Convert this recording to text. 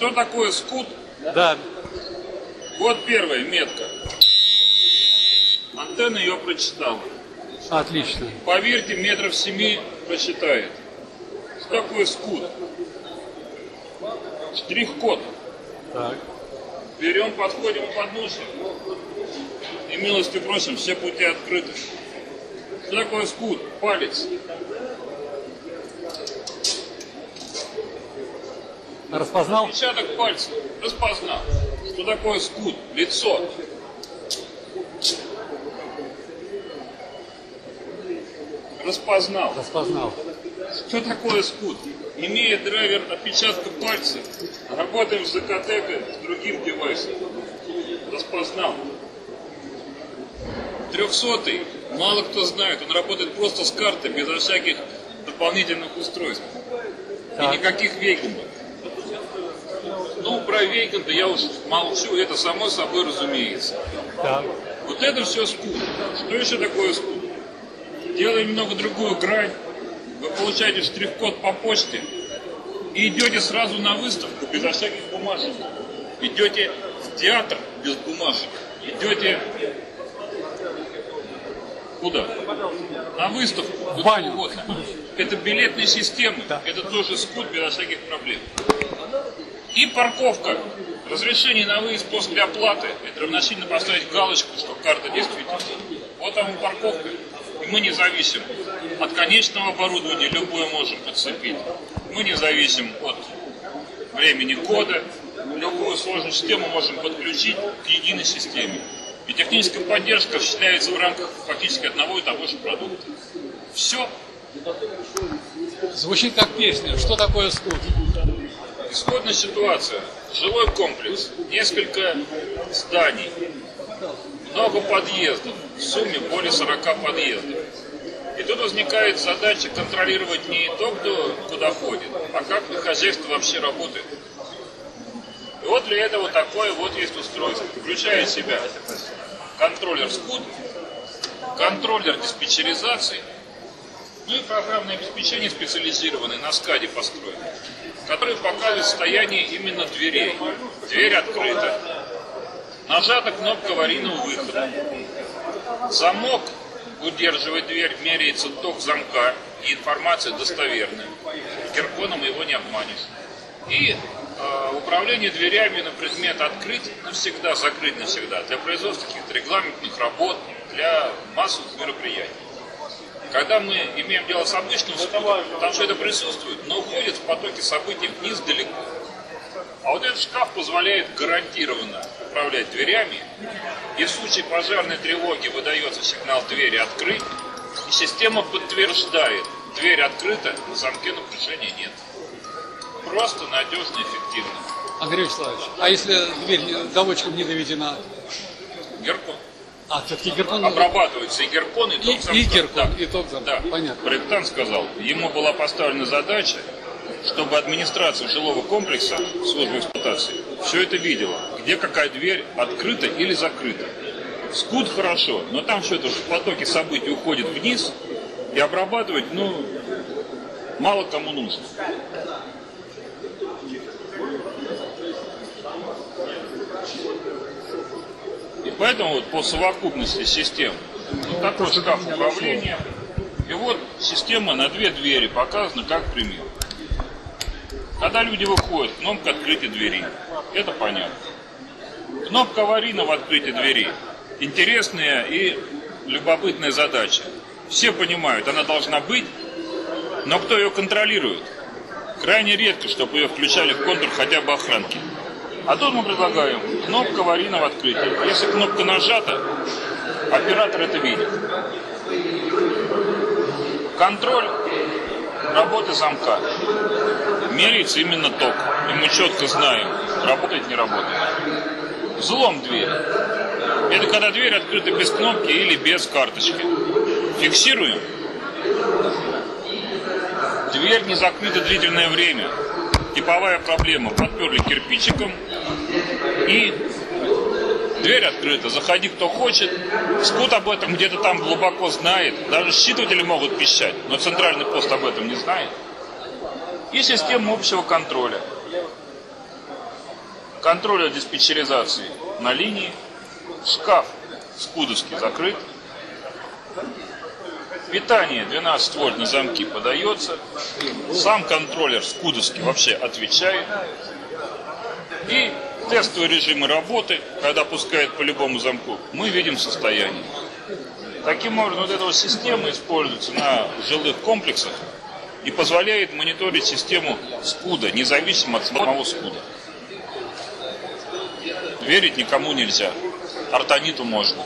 Что такое скут? Да, Вот первая метка. Антенна ее прочитала. отлично. Поверьте, метров семи прочитает. Что такое скут? Штрих-код. Так. Берем, подходим к подножию. И милостью просим, все пути открыты. Что такое скут? Палец. Распознал? Отпечаток пальца. Распознал. Что такое скут? Лицо. Распознал. Распознал. Что такое скут? Имея драйвер отпечатка пальца, работаем с Закатека с другим девайсом. Распознал. Трехсотый. Мало кто знает, он работает просто с картой, безо всяких дополнительных устройств. И Так. никаких вейкендов. Ну, про вейкенды я уж молчу, это само собой разумеется. Так. Вот это все скут. Что еще такое скут? Делаем немного другую грань. Вы получаете штрих-код по почте и идете сразу на выставку безо всяких бумажек. Идете в театр без бумажек. Идете куда? На выставку. В баню. Вот. Это билетные системы. Да. Это тоже скут безо всяких проблем. И парковка. Разрешение на выезд после оплаты. Это равносильно поставить галочку, что карта действительно. Вот вам и парковка. И мы не зависим от конечного оборудования, любое можем подцепить. Мы не зависим от времени кода. Любую сложную систему можем подключить к единой системе. И техническая поддержка осуществляется в рамках фактически одного и того же продукта. Все. Звучит как песня. Что такое скут? Исходная ситуация. Жилой комплекс, несколько зданий, много подъездов, в сумме более 40 подъездов. И тут возникает задача контролировать не то, кто куда ходит, а как хозяйство вообще работает. И вот для этого такое вот есть устройство. Включает в себя контроллер скут, контроллер диспетчеризации, и программное обеспечение специализированное на скаде построено, которое показывает состояние именно дверей. Дверь открыта, нажата кнопка аварийного выхода. Замок удерживает дверь, меряется ток замка, и информация достоверная. Герконом его не обманешь. И э, управление дверями на предмет открыть навсегда, закрыть навсегда, для производства каких-то регламентных работ, для массовых мероприятий. Когда мы имеем дело с обычным скутом, там все это присутствует, но уходит в потоке событий вниз далеко. А вот этот шкаф позволяет гарантированно управлять дверями, и в случае пожарной тревоги выдается сигнал двери открыть, и система подтверждает, дверь открыта, на замке напряжения нет. Просто надежно и эффективно. Андрей Вячеславович, а если дверь доводчиком не доведена? Геркон. А, все-таки геркон... Обрабатывается и геркон, и ток И- замка. и геркон, Да. и замка. Да. Понятно. Проектант сказал, ему была поставлена задача, чтобы администрация жилого комплекса, служба эксплуатации, все это видела, где какая дверь открыта или закрыта. Скут хорошо, но там все это в потоке событий уходит вниз, и обрабатывать, ну, мало кому нужно. Поэтому вот по совокупности систем, вот такой шкаф управления, и вот система на две двери показана как пример. Когда люди выходят, кнопка открытия двери. Это понятно. Кнопка аварийного открытия двери. Интересная и любопытная задача. Все понимают, она должна быть, но кто ее контролирует? Крайне редко, чтобы ее включали в контур хотя бы охранки. А тут мы предлагаем кнопка аварийного открытия. Если кнопка нажата, оператор это видит. Контроль работы замка. Меряется именно ток. И мы четко знаем, работает, не работает. Взлом двери. Это когда дверь открыта без кнопки или без карточки. Фиксируем. Дверь не закрыта длительное время. Типовая проблема. Подперли кирпичиком и дверь открыта. Заходи кто хочет. Скут об этом где-то там глубоко знает. Даже считыватели могут пищать, но центральный пост об этом не знает. И система общего контроля. контроля диспетчеризации на линии, шкаф скудовский закрыт, питание 12 вольт на замки подается, сам контроллер скудовский вообще отвечает, и тестовые режимы работы, когда пускает по любому замку, мы видим состояние. Таким образом, вот эта вот система используется на жилых комплексах и позволяет мониторить систему СКУДа, независимо от самого СКУДа. Верить никому нельзя. Артаниту можно.